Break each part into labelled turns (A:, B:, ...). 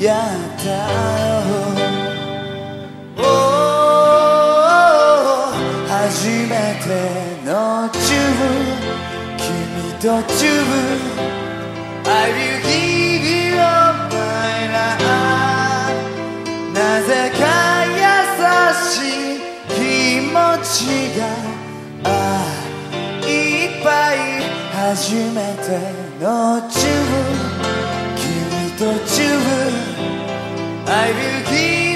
A: やったよ。おー初めてのチューブ。君とチューブ。I will give you all my love なぜか優しい気持ちがあいっぱい。初めてのチューブ君とチューブ I will give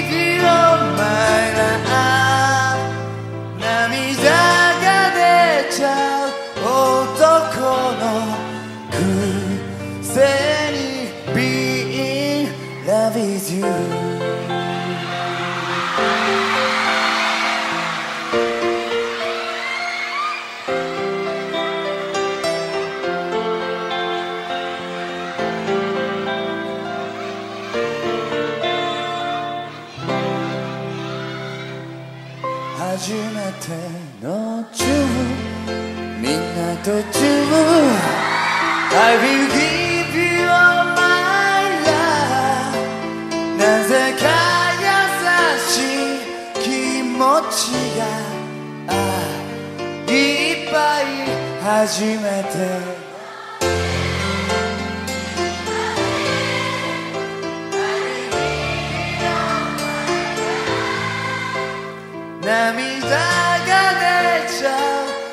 A: 初めてのチューみんなとチュー I will give you all my love なぜか優しい気持ちが。あいっぱい初めて。涙が出ちゃ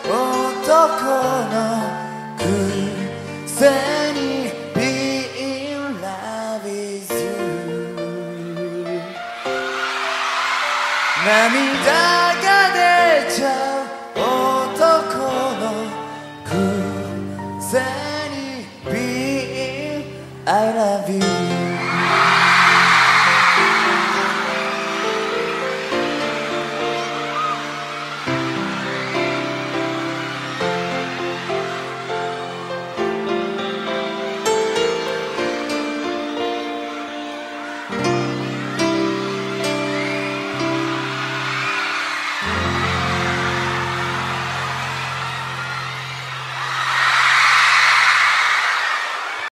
A: う男のくせに Be in love with you 涙が出ちゃう男のくせに Be in I love you